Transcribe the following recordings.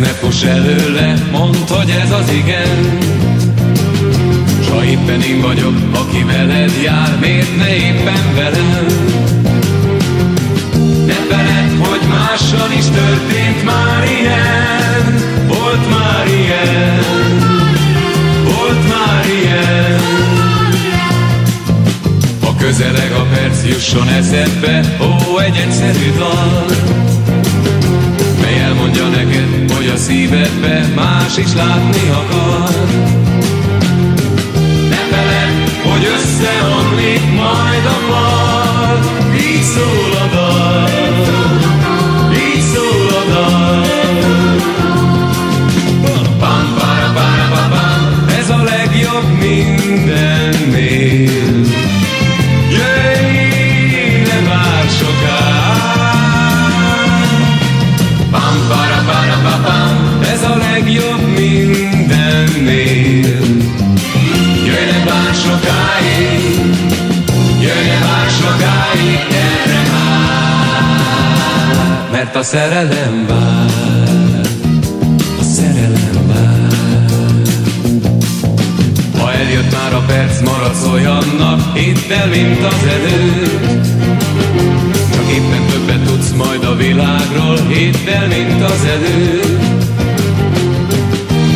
ne fuss előle, mondd, hogy ez az igen. S ha éppen én vagyok, aki veled jár, miért ne éppen velem? Ne feled, hogy mással is történt már ilyen, volt már ilyen, volt már ilyen. Ha közeleg a perc, jusson eszedbe, ó, egy egyszerű dal, mely elmondja neked, hogy a szívedbe más is látni akar. Ne feled, hogy összeomlik majd a pad, így szól a dal, Mert a szerelem vár, a szerelem vár. Ha eljött már a perc, maradsz olyannak, hidd el, mint az előtt. Csak éppen többet tudsz majd a világról, hidd el, mint az előtt.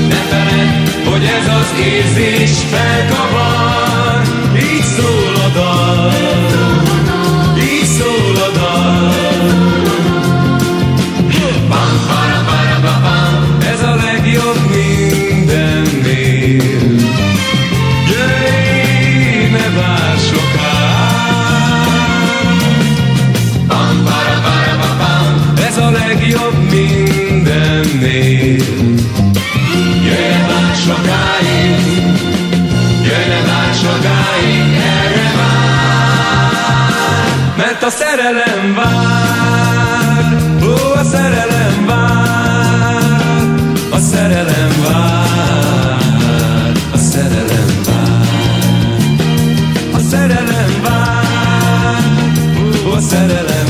Ne feledd, hogy ez az érzés felkavar, így szól legjobb mindennél. Jöjj, ne vár sokáig, jöjj, ne vár sokáig, erre vár. Mert a szerelem vár, ó, a szerelem vár, a szerelem vár, a szerelem vár, a szerelem vár, a szerelem